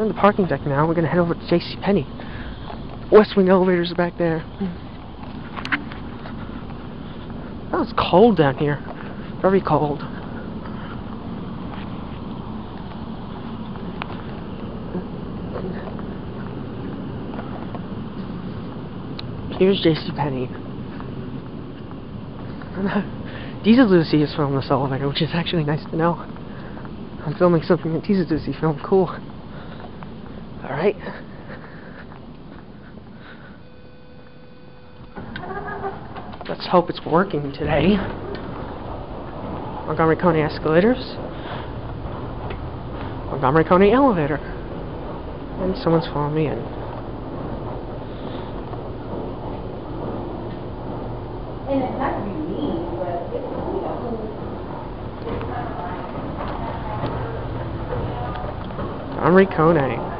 We're in the parking deck now. We're gonna head over to J.C. Penney. West Wing elevators are back there. Oh, it's cold down here. Very cold. Here's J.C. Penney. DieselDucy is filming this elevator, which is actually nice to know. I'm filming something that Diesel Lucy filmed. Cool. Alright. Let's hope it's working today. Montgomery KONE escalators. Montgomery KONE elevator. And someone's following me in. And it's not to be mean, but it's, you know, Montgomery KONE.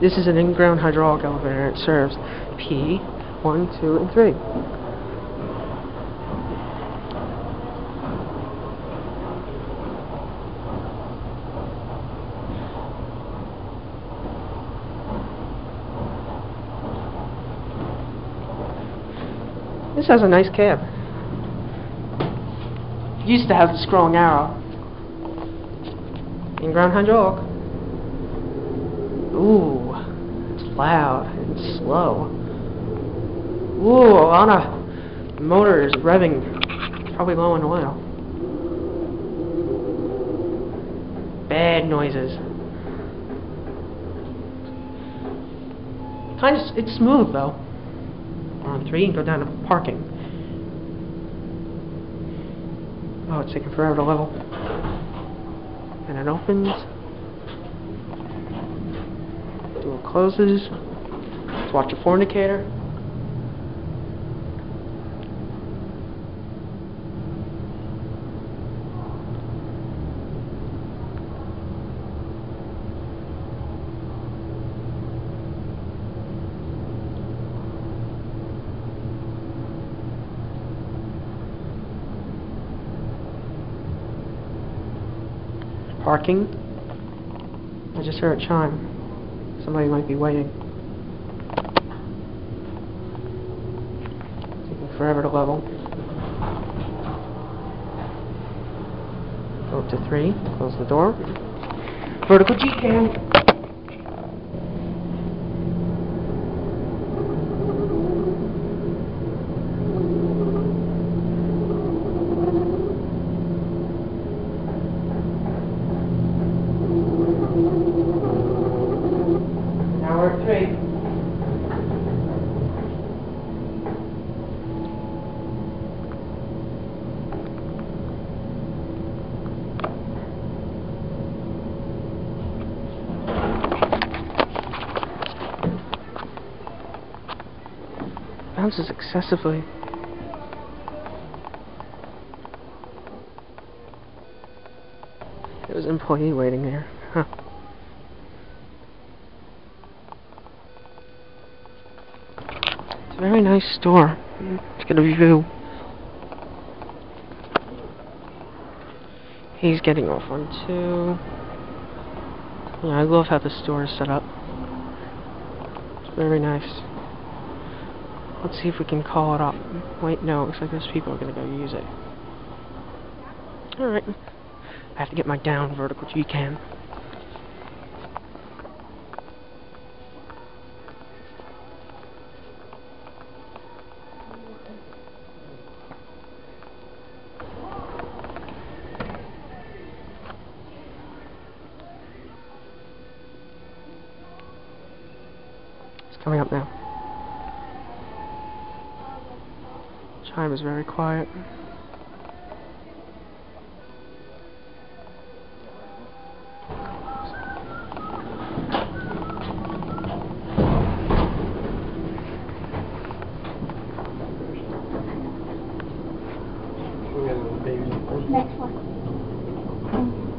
This is an in-ground hydraulic elevator. It serves P, 1, 2, and 3. This has a nice cab. Used to have the scrolling arrow. In-ground hydraulic. Ooh, loud and slow. Ooh, Alana motor is revving. Probably low on oil. Bad noises. Kind of, it's smooth though. On three, and go down to parking. Oh, it's taking forever to level. And it opens. Door closes. Let's watch a floor indicator. Parking. I just heard a chime. Somebody might be waiting. Taking forever to level. Go up to three. Close the door. Vertical G cam. Now we're at three. Bounces excessively. There was an employee waiting there. Huh. It's a very nice store. It's got a view. He's getting off on two. Yeah, I love how the store is set up. It's very nice. Let's see if we can call it up. Wait, no, looks like those people are gonna go use it. Alright. I have to get my down vertical G cam. It's coming up now. Chime is very quiet. next one.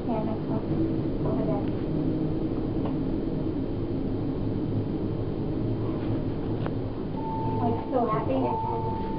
Yeah, next one. Over you so happy?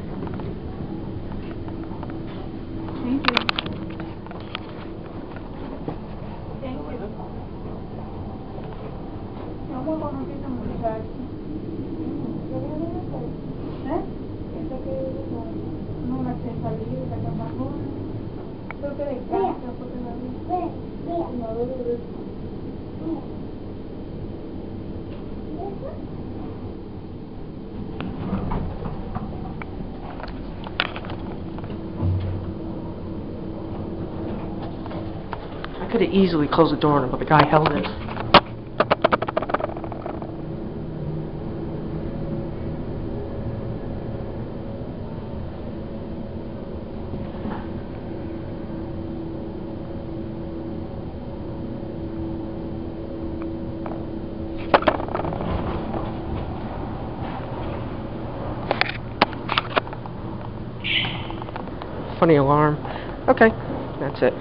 I could have easily closed the door on him, but the guy held it. Funny alarm. Okay, that's it.